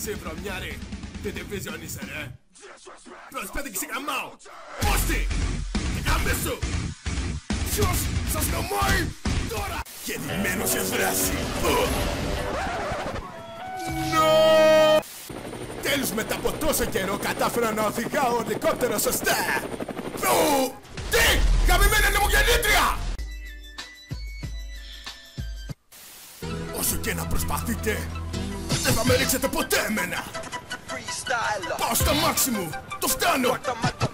Εσύ βρωμιάρη, τι division είσαι ρε Προς πέντε και σε γαμάω Πόστι, και γαμίσου Ποιος σας γαμάει τώρα; Γεννημένο σε δράση No! Τέλος μετά από τόσο καιρό κατάφερα να οδηγάω ελικόπτερο σωστά Ου! Τι! Γαμημένη λιμογεννήτρια! Όσο και να προσπαθείτε Δεν θα με ρίξετε ποτέ εμένα. Freestyler, Πάω στα μάξι μου Το φτάνω.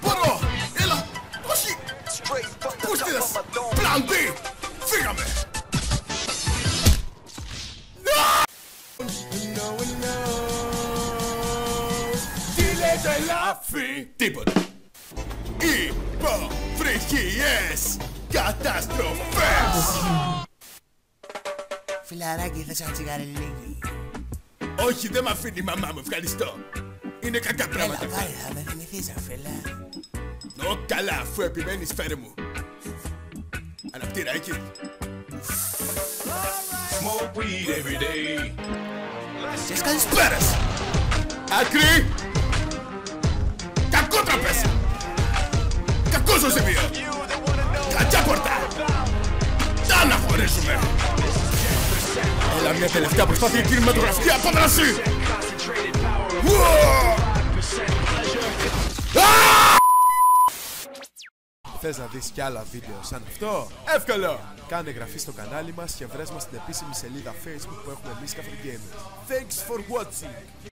Μπορώ. Έλα. Όχι. Straight from the Πούστιδες top of my dome. Plan B. Φύγαμε. No one knows Τι λέτε λάφι Τίποτα. Υποβρυχίες. Καταστροφές. Φιλαράκι, θες ένα τσιγαριλίκι; Όχι δεν με αφήνει η μαμά μου. Ευχαριστώ. Είναι κακά Έλα, πράγματα πάρε, θα με θυμηθείς, αφελά. Ω καλά αφού επιμένεις φέρε μου. Αναπτήρα εκεί. Smoke weed every day. Και σκάλεις Πέρασε. Άκρη. Κακό τραπέζι. Κακό ζωζυμίο Κακιά πορτά Τα να χωρίσουμε Έλα μια τελευταία προσπάθεια κινηματογραφική απόδραση Ουα! Α! Θες να δεις κι άλλα βίντεο σαν αυτό; Εύκολο Κάνε εγγραφή στο κανάλι μας και βρες μας στην επίσημη σελίδα facebook που έχουμε εμείς Cafe Gamers. Thanks for watching